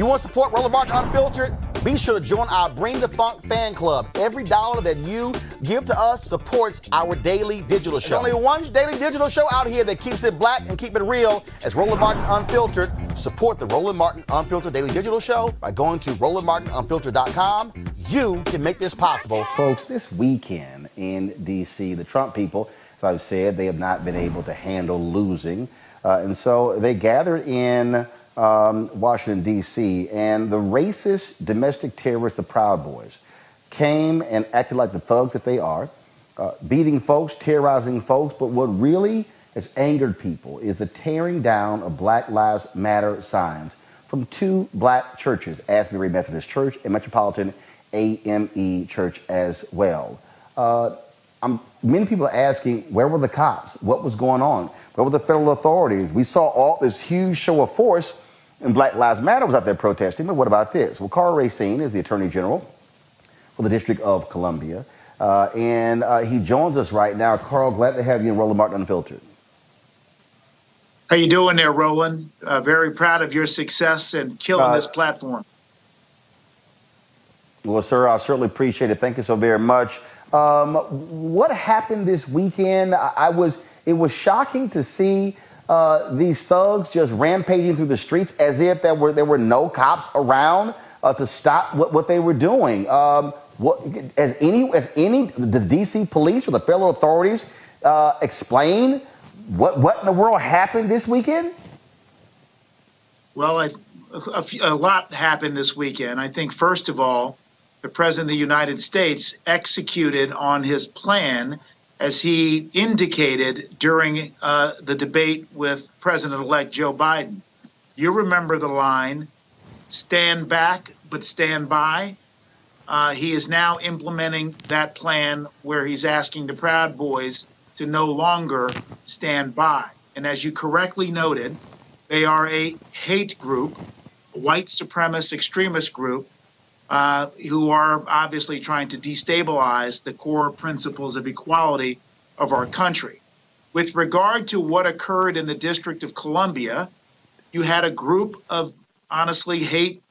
You want to support Roland Martin Unfiltered? Be sure to join our Bring the Funk fan club. Every dollar that you give to us supports our daily digital show. There's only one daily digital show out here that keeps it black and keep it real as Roland Martin Unfiltered. Support the Roland Martin Unfiltered Daily Digital Show by going to RolandMartinUnfiltered.com. You can make this possible. Folks, this weekend in D.C., the Trump people, as I've said, they have not been able to handle losing. Uh, and so they gathered in um, Washington, D.C., and the racist domestic terrorists, the Proud Boys, came and acted like the thugs that they are, uh, beating folks, terrorizing folks. But what really has angered people is the tearing down of Black Lives Matter signs from two black churches, Asbury Methodist Church and Metropolitan AME Church as well. Uh, many people are asking, where were the cops? What was going on? Where were the federal authorities? We saw all this huge show of force and Black Lives Matter was out there protesting, but what about this? Well, Karl Racine is the Attorney General for the District of Columbia, uh, and uh, he joins us right now. Karl, glad to have you in Roland Martin Unfiltered. How you doing there, Roland? Uh, very proud of your success and killing uh, this platform. Well, sir, I certainly appreciate it. Thank you so very much. Um, what happened this weekend? I, I was. It was shocking to see uh, these thugs just rampaging through the streets as if there were there were no cops around uh, to stop what, what they were doing. Um, what, as any as any the D.C. police or the federal authorities uh, explain what what in the world happened this weekend? Well, I, a, a lot happened this weekend. I think first of all, the president of the United States executed on his plan as he indicated during uh, the debate with President elect Joe Biden. You remember the line stand back, but stand by. Uh, he is now implementing that plan where he's asking the Proud Boys to no longer stand by. And as you correctly noted, they are a hate group, a white supremacist extremist group uh, who are obviously trying to destabilize the core principles of equality of our country. With regard to what occurred in the District of Columbia, you had a group of honestly hate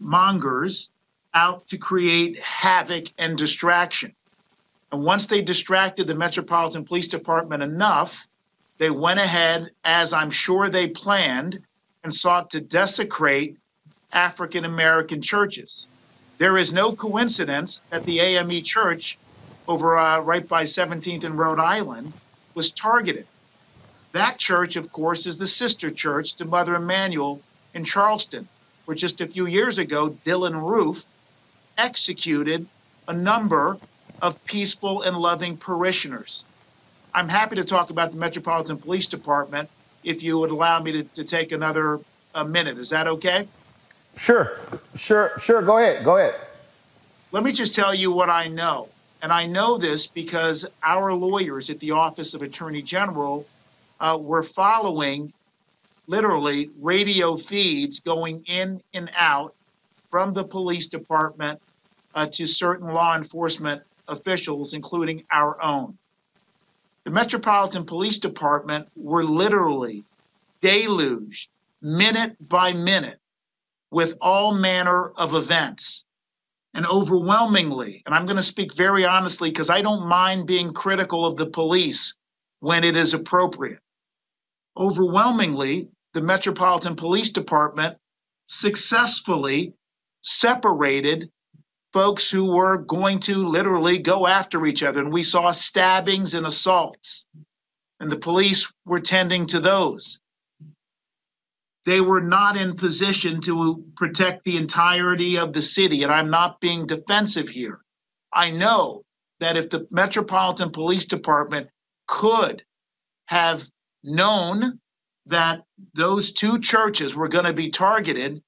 mongers out to create havoc and distraction. And once they distracted the Metropolitan Police Department enough, they went ahead, as I'm sure they planned, and sought to desecrate African American churches. There is no coincidence that the AME Church over uh, right by 17th and Rhode Island was targeted. That church, of course, is the sister church to Mother Emanuel in Charleston, where just a few years ago, Dylann Roof executed a number of peaceful and loving parishioners. I'm happy to talk about the Metropolitan Police Department if you would allow me to, to take another a minute. Is that okay? Sure, sure, sure. Go ahead. Go ahead. Let me just tell you what I know. And I know this because our lawyers at the Office of Attorney General uh, were following literally radio feeds going in and out from the police department uh, to certain law enforcement officials, including our own. The Metropolitan Police Department were literally deluged minute by minute with all manner of events. And overwhelmingly, and I'm going to speak very honestly because I don't mind being critical of the police when it is appropriate. Overwhelmingly, the Metropolitan Police Department successfully separated folks who were going to literally go after each other. And we saw stabbings and assaults, and the police were tending to those they were not in position to protect the entirety of the city. And I'm not being defensive here. I know that if the Metropolitan Police Department could have known that those two churches were going to be targeted,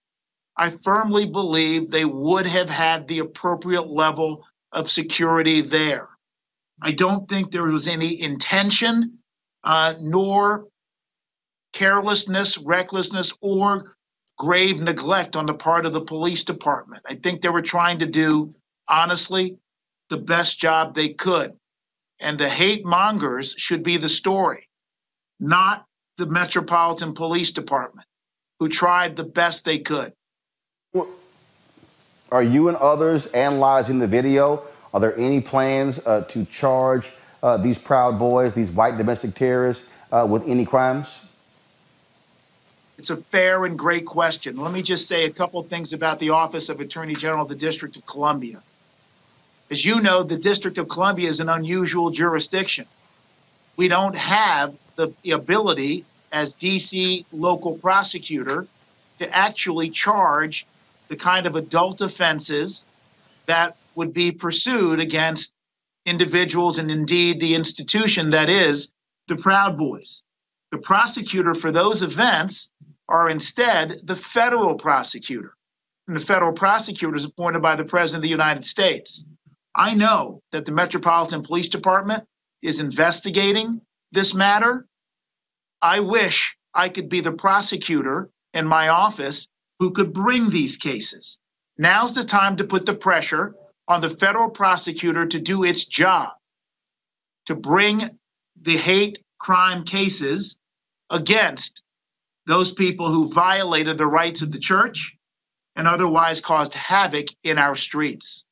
I firmly believe they would have had the appropriate level of security there. I don't think there was any intention uh, nor carelessness, recklessness, or grave neglect on the part of the police department. I think they were trying to do, honestly, the best job they could. And the hate mongers should be the story, not the Metropolitan Police Department, who tried the best they could. Are you and others analyzing the video? Are there any plans uh, to charge uh, these Proud Boys, these white domestic terrorists, uh, with any crimes? It's a fair and great question. Let me just say a couple things about the Office of Attorney General of the District of Columbia. As you know, the District of Columbia is an unusual jurisdiction. We don't have the ability as DC local prosecutor to actually charge the kind of adult offenses that would be pursued against individuals and indeed the institution that is the Proud Boys. The prosecutor for those events are instead the federal prosecutor. And the federal prosecutor is appointed by the President of the United States. I know that the Metropolitan Police Department is investigating this matter. I wish I could be the prosecutor in my office who could bring these cases. Now's the time to put the pressure on the federal prosecutor to do its job, to bring the hate crime cases against those people who violated the rights of the church and otherwise caused havoc in our streets.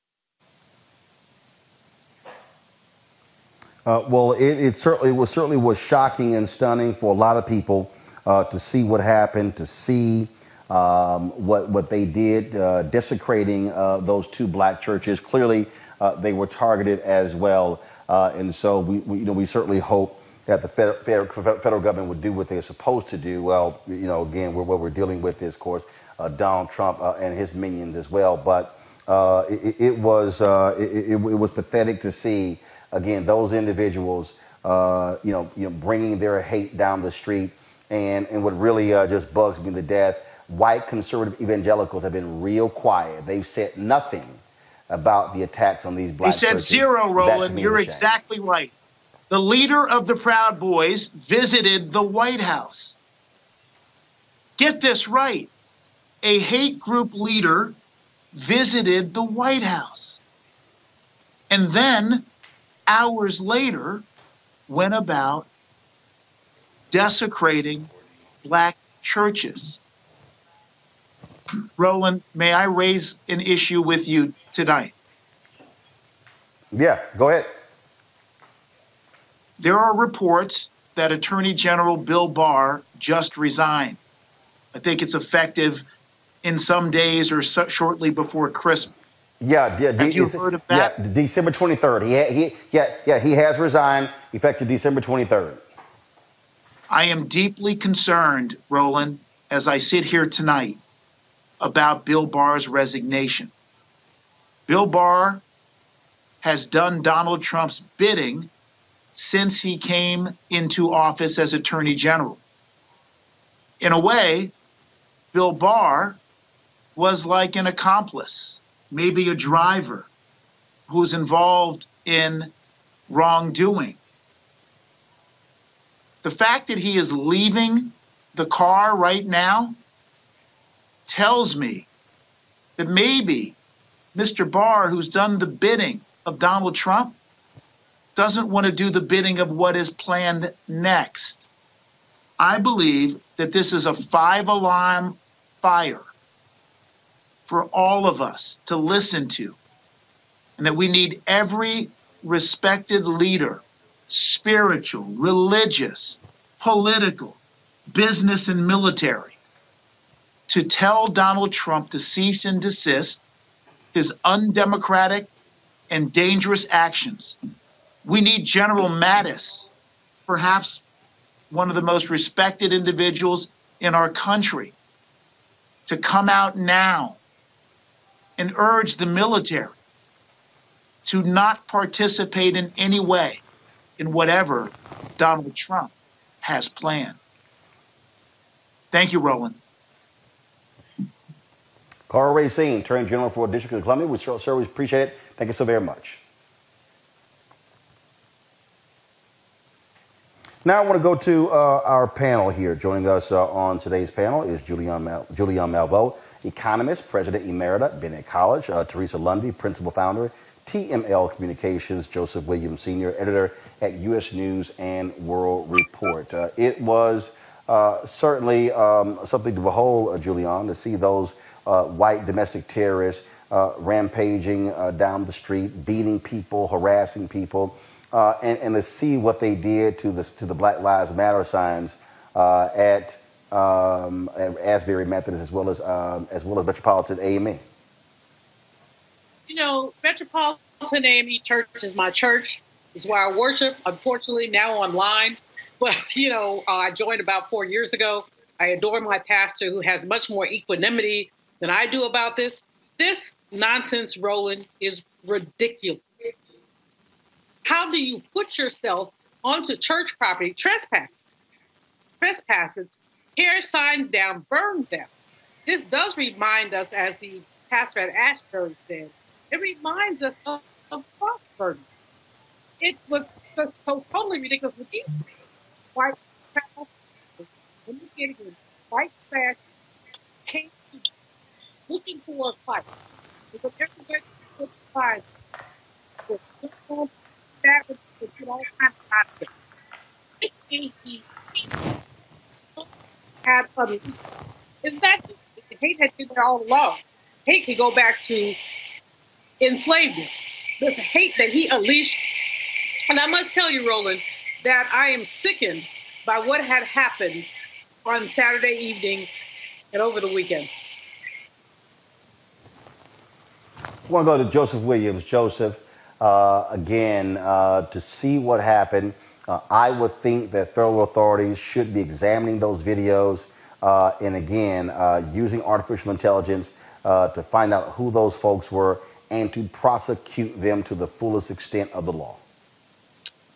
Uh, well, it, it, certainly was certainly was shocking and stunning for a lot of people uh, to see what happened, to see um, what what they did, uh, desecrating uh, those two black churches. Clearly, uh, they were targeted as well, uh, and so we, we, you know we certainly hope that the federal, federal, government would do what they're supposed to do. Well, you know, again, we're, what we're dealing with is, of course, Donald Trump and his minions as well. But it, it, was it, it was pathetic to see again, those individuals, uh, you know, you know, bringing their hate down the street, and and what really uh, just bugs me to death. White conservative evangelicals have been real quiet. They've said nothing about the attacks on these black. They said churches. zero, Roland. You're exactly right. The leader of the Proud Boys visited the White House. Get this right. A hate group leader visited the White House. And then hours later went about desecrating black churches. Roland, may I raise an issue with you tonight? Yeah, go ahead. There are reports that Attorney General Bill Barr just resigned. I think it's effective in some days or so, shortly before Christmas. Yeah, yeah. Have you heard of that? Yeah, December 23rd. He, he, yeah, yeah, he has resigned effective December 23rd. I am deeply concerned, Roland, as I sit here tonight, about Bill Barr's resignation. Bill Barr has done Donald Trump's bidding since he came into office as Attorney General. In a way, Bill Barr was like an accomplice maybe a driver who's involved in wrongdoing. The fact that he is leaving the car right now tells me that maybe Mr. Barr, who's done the bidding of Donald Trump, doesn't want to do the bidding of what is planned next. I believe that this is a five alarm fire for all of us to listen to, and that we need every respected leader, spiritual, religious, political, business, and military, to tell Donald Trump to cease and desist his undemocratic and dangerous actions. We need General Mattis, perhaps one of the most respected individuals in our country, to come out now and urge the military to not participate in any way in whatever Donald Trump has planned. Thank you, Roland. Karl Racine, Attorney General for District of Columbia. We certainly appreciate it. Thank you so very much. Now I want to go to uh, our panel here. Joining us uh, on today's panel is Julianne, Mal- Malveaux economist, president emerita, Bennett College, uh, Teresa Lundy, principal founder, TML Communications, Joseph Williams, senior editor at U.S. News and World Report. Uh, it was uh, certainly um, something to behold, uh, Julianne, to see those white domestic terrorists rampaging down the street, beating people, harassing people, uh, and, and, to see what they did to the, to the Black Lives Matter signs uh, at, um, at Asbury Methodist as well as, um, as well as Metropolitan AME. You know, Metropolitan AME Church is my church. It's where I worship. Unfortunately, now online, but you know, I joined about four years ago. I adore my pastor who has much more equanimity than I do about this. This nonsense, Roland, is ridiculous. How do you put yourself onto church property, trespass, trespassing, tear signs down, burn them? This does remind us, as the pastor at Asbury said, it reminds us of, of cross burning. It was just so totally ridiculous. White trash, when you get in white trash, came looking for a fight. Because everybody was fight. That all kinds of. He had fun. Is that hate had there all along? Hate can go back to enslavement. This hate that he unleashed. And I must tell you, Roland, that I am sickened by what had happened on Saturday evening and over the weekend. I want to go to Joseph Williams. Joseph, uh, again, uh, to see what happened, uh, I would think that federal authorities should be examining those videos uh, and, again, uh, using artificial intelligence uh, to find out who those folks were and to prosecute them to the fullest extent of the law.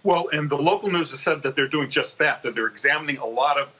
Well, and the local news has said that they're doing just that, that they're examining a lot of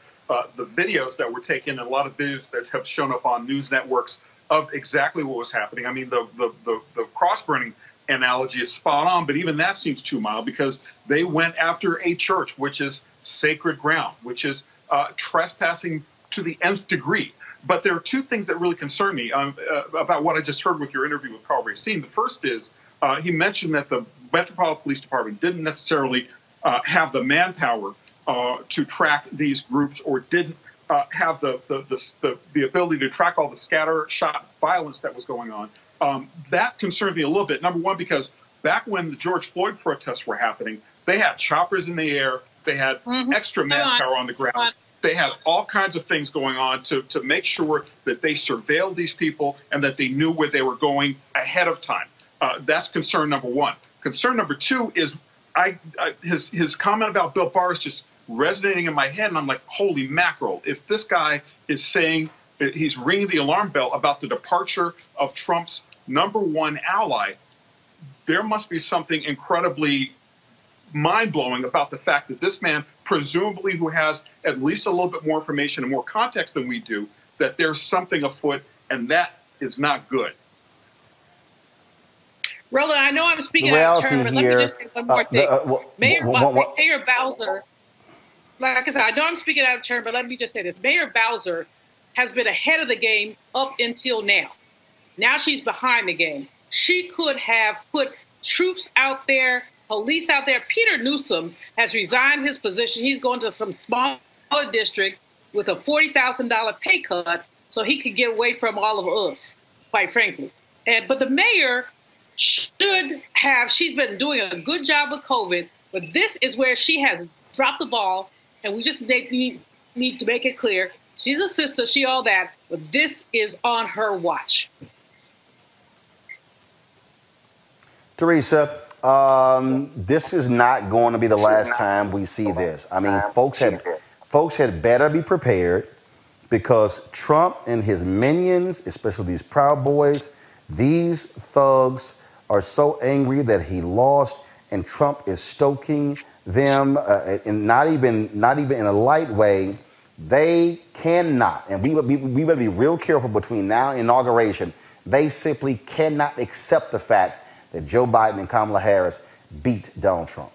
the videos that were taken and a lot of videos that have shown up on news networks of exactly what was happening. I mean, the the the, the cross burning analogy is spot on, but even that seems too mild because they went after a church, which is sacred ground, which is uh, trespassing to the nth degree. But there are two things that really concern me um, uh, about what I just heard with your interview with Karl Racine. The first is uh, he mentioned that the Metropolitan Police Department didn't necessarily uh, have the manpower uh, to track these groups or didn't uh, have the, the, the, the, ability to track all the scatter shot violence that was going on. Um, that concerned me a little bit. Number one, because back when the George Floyd protests were happening, they had choppers in the air, they had mm-hmm. extra manpower on. on the ground. They had all kinds of things going on to, to make sure that they surveilled these people and that they knew where they were going ahead of time. Uh, that's concern number one. Concern number two is I, I, his his comment about Bill Barr is just resonating in my head, and I'm like, holy mackerel! If this guy is saying he's ringing the alarm bell about the departure of Trump's number one ally, there must be something incredibly mind blowing about the fact that this man, presumably who has at least a little bit more information and more context than we do, that there's something afoot, and that is not good. Roland, I know I'm speaking out of turn, but let me just say one more uh, thing. Uh, uh, Mayor, Mayor Bowser like I said, I know I'm speaking out of turn, but let me just say this. Mayor Bowser has been ahead of the game up until now. Now she's behind the game. She could have put troops out there, police out there. Peter Newsham has resigned his position. He's going to some smaller district with a $40,000 pay cut so he could get away from all of us, quite frankly. And, but the mayor should have, she's been doing a good job with COVID, but this is where she has dropped the ball and we just need, need to make it clear she's a sister, she all that, but this is on her watch. Teresa, um, this is not going to be the last time we see this. I mean, folks had folks had better be prepared because Trump and his minions, especially these Proud Boys, these thugs are so angry that he lost, and Trump is stoking them, uh, and not even not even in a light way, they cannot, and we we, we better be real careful between now and inauguration. They simply cannot accept the fact that Joe Biden and Kamala Harris beat Donald Trump.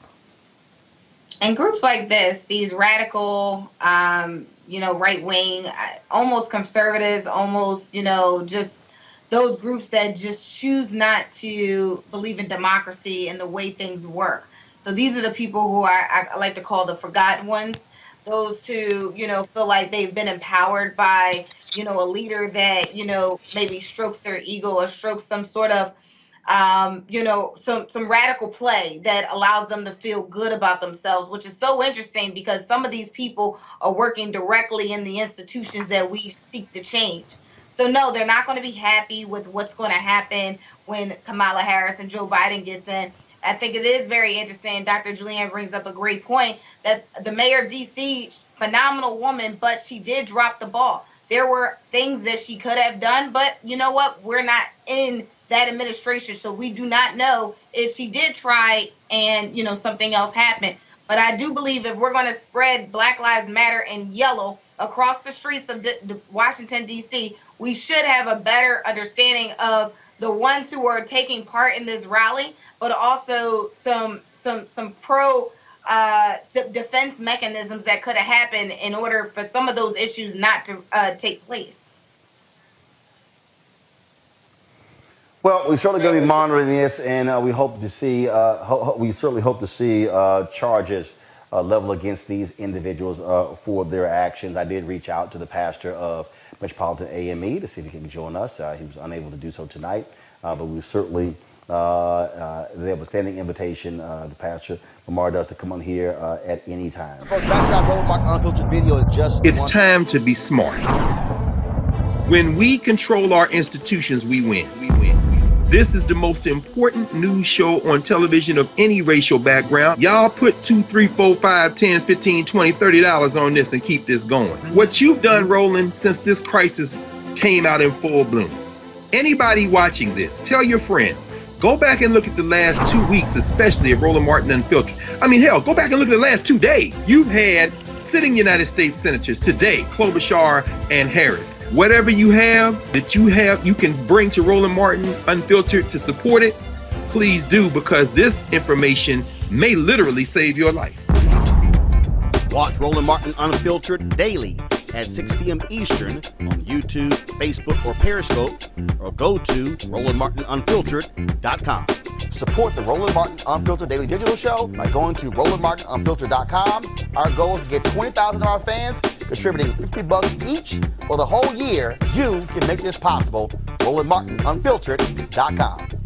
And groups like this, these radical, um, you know, right wing, uh, almost conservatives, almost, you know, just those groups that just choose not to believe in democracy and the way things work. So these are the people who I like to call the forgotten ones. Those who, you know, feel like they've been empowered by you know, a leader that, you know, maybe strokes their ego or strokes some sort of um, you know, some some radical play that allows them to feel good about themselves, which is so interesting because some of these people are working directly in the institutions that we seek to change. So no, they're not going to be happy with what's going to happen when Kamala Harris and Joe Biden gets in. I think it is very interesting. Dr. Julianne brings up a great point that the mayor of DC, phenomenal woman, but she did drop the ball. There were things that she could have done, but you know what? We're not in that administration, so we do not know if she did try and you know something else happened. But I do believe if we're going to spread Black Lives Matter in yellow across the streets of D- D- Washington D.C., we should have a better understanding of the ones who are taking part in this rally, but also some some some pro uh, defense mechanisms that could have happened in order for some of those issues not to uh, take place. Well, we're certainly going to be monitoring this, and uh, we hope to see. Uh, ho- we certainly hope to see uh, charges uh, level against these individuals for their actions. I did reach out to the pastor of Metropolitan AME to see if he can join us. Uh, he was unable to do so tonight, but we certainly uh, they have a standing invitation. the pastor Lamar does to come on here at any time. It's time to be smart. When we control our institutions, we win. This is the most important news show on television of any racial background. Y'all put two, three, four, five, 10, 15, 20, 30 dollars on this and keep this going. What you've done, Roland, since this crisis came out in full bloom. Anybody watching this, tell your friends. Go back and look at the last two weeks, especially of Roland Martin Unfiltered. I mean, hell, go back and look at the last two days. You've had sitting United States senators today, Klobuchar and Harris. Whatever you have that you have, you can bring to Roland Martin Unfiltered to support it. Please do because this information may literally save your life. Watch Roland Martin Unfiltered daily at 6 p.m. Eastern on YouTube, Facebook, or Periscope, or go to RolandMartinUnfiltered.com. Support the Roland Martin Unfiltered Daily Digital Show by going to RolandMartinUnfiltered.com. Our goal is to get 20,000 of our fans contributing 50 bucks each for the whole year. You can make this possible. RolandMartinUnfiltered.com.